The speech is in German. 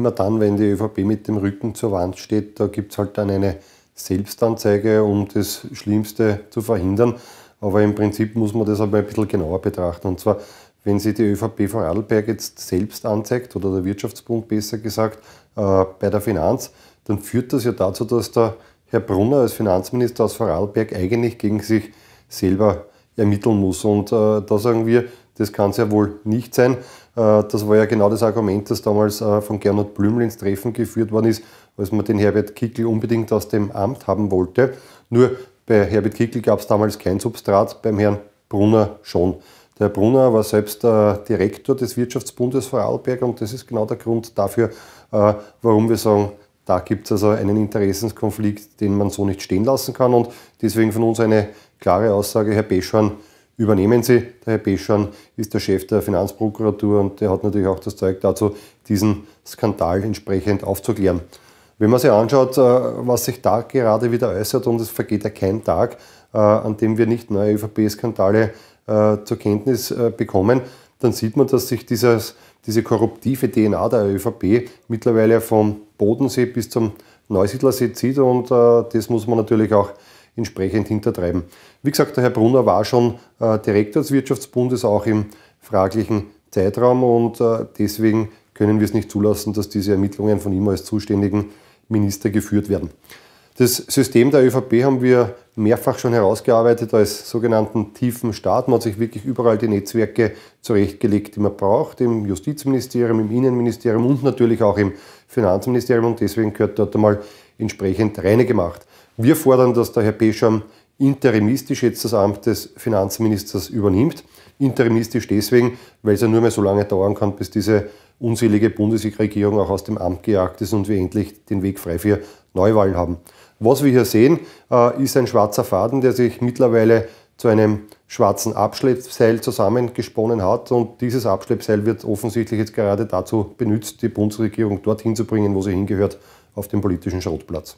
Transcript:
immer dann, wenn die ÖVP mit dem Rücken zur Wand steht, da gibt es halt dann eine Selbstanzeige, um das Schlimmste zu verhindern. Aber im Prinzip muss man das aber ein bisschen genauer betrachten. Und zwar, wenn sich die ÖVP Vorarlberg jetzt selbst anzeigt, oder der Wirtschaftsbund besser gesagt, äh, bei der Finanz, dann führt das ja dazu, dass der Herr Brunner als Finanzminister aus Vorarlberg eigentlich gegen sich selber ermitteln muss. Und äh, da sagen wir, das kann es ja wohl nicht sein. Äh, das war ja genau das Argument, das damals äh, von Gernot Blümel ins Treffen geführt worden ist, als man den Herbert Kickel unbedingt aus dem Amt haben wollte. Nur bei Herbert Kickel gab es damals kein Substrat, beim Herrn Brunner schon. Der Brunner war selbst äh, Direktor des Wirtschaftsbundes Vorarlberg und das ist genau der Grund dafür, warum wir sagen, da gibt es also einen Interessenskonflikt, den man so nicht stehen lassen kann und deswegen von uns eine klare Aussage, Herr Beschorn, übernehmen Sie. Der Herr Beschorn ist der Chef der Finanzprokuratur und der hat natürlich auch das Zeug dazu, diesen Skandal entsprechend aufzuklären. Wenn man sich anschaut, äh, was sich da gerade wieder äußert, und es vergeht ja kein Tag, äh, an dem wir nicht neue ÖVP-Skandale äh, zur Kenntnis bekommen, dann sieht man, dass sich dieses, diese korruptive DNA der ÖVP mittlerweile vom Bodensee bis zum Neusiedlersee zieht und das muss man natürlich auch entsprechend hintertreiben. Wie gesagt, der Herr Brunner war schon äh, Direktor des Wirtschaftsbundes, auch im fraglichen Zeitraum und äh, deswegen können wir es nicht zulassen, dass diese Ermittlungen von ihm als zuständigen Minister geführt werden. Das System der ÖVP haben wir mehrfach schon herausgearbeitet als sogenannten tiefen Staat. Man hat sich wirklich überall die Netzwerke zurechtgelegt, die man braucht, im Justizministerium, im Innenministerium und natürlich auch im Finanzministerium und deswegen gehört dort einmal entsprechend reine gemacht. Wir fordern, dass der Herr Pescham interimistisch jetzt das Amt des Finanzministers übernimmt. Interimistisch deswegen, weil es ja nur mehr so lange dauern kann, bis diese unselige Bundesregierung auch aus dem Amt gejagt ist und wir endlich den Weg frei für Neuwahlen haben. Was wir hier sehen, äh, ist ein schwarzer Faden, der sich mittlerweile zu einem schwarzen Abschleppseil zusammengesponnen hat. Und dieses Abschleppseil wird offensichtlich jetzt gerade dazu benutzt, die Bundesregierung dorthin zu bringen, wo sie hingehört, auf den politischen Schrottplatz.